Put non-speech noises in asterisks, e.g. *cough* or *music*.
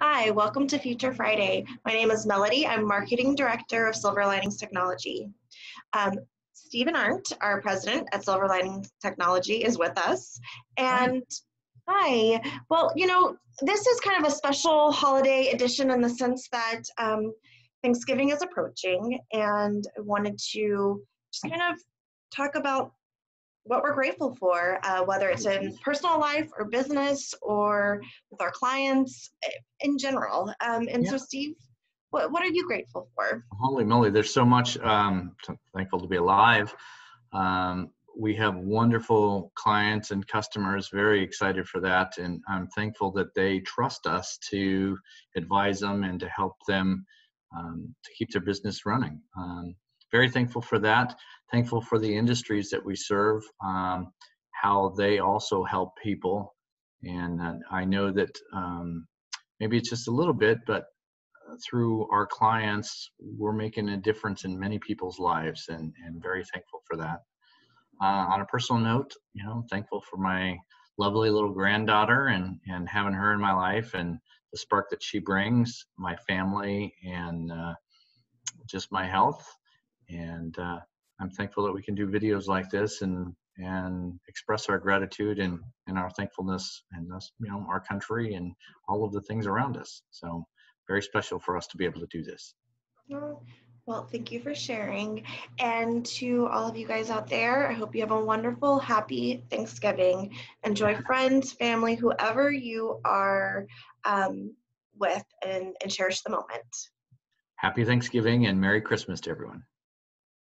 Hi, welcome to Feature Friday. My name is Melody. I'm Marketing Director of Silver Linings Technology. Um, Stephen Arndt, our president at Silver Linings Technology, is with us. And hi. hi. Well, you know, this is kind of a special holiday edition in the sense that um, Thanksgiving is approaching, and I wanted to just kind of talk about what we're grateful for, uh, whether it's in personal life or business or with our clients eh, in general. Um, and yeah. so, Steve, what, what are you grateful for? Holy moly, there's so much. Um, thankful to be alive. Um, we have wonderful clients and customers, very excited for that. And I'm thankful that they trust us to advise them and to help them um, to keep their business running. Um, very thankful for that. Thankful for the industries that we serve, um, how they also help people. And uh, I know that um, maybe it's just a little bit, but uh, through our clients, we're making a difference in many people's lives and, and very thankful for that. Uh, on a personal note, you know, thankful for my lovely little granddaughter and, and having her in my life and the spark that she brings, my family, and uh, just my health and uh, I'm thankful that we can do videos like this and and express our gratitude and, and our thankfulness and us, you know, our country and all of the things around us. So very special for us to be able to do this. Well, thank you for sharing. And to all of you guys out there, I hope you have a wonderful, happy Thanksgiving. Enjoy *laughs* friends, family, whoever you are um, with, and, and cherish the moment. Happy Thanksgiving and Merry Christmas to everyone.